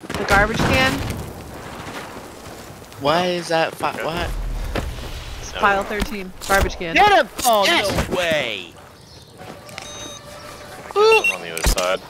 The garbage can, Why is that fi- what? So, Pile uh, 13. Garbage can. Get him! Oh Yes! no way! Ooh. on the other side.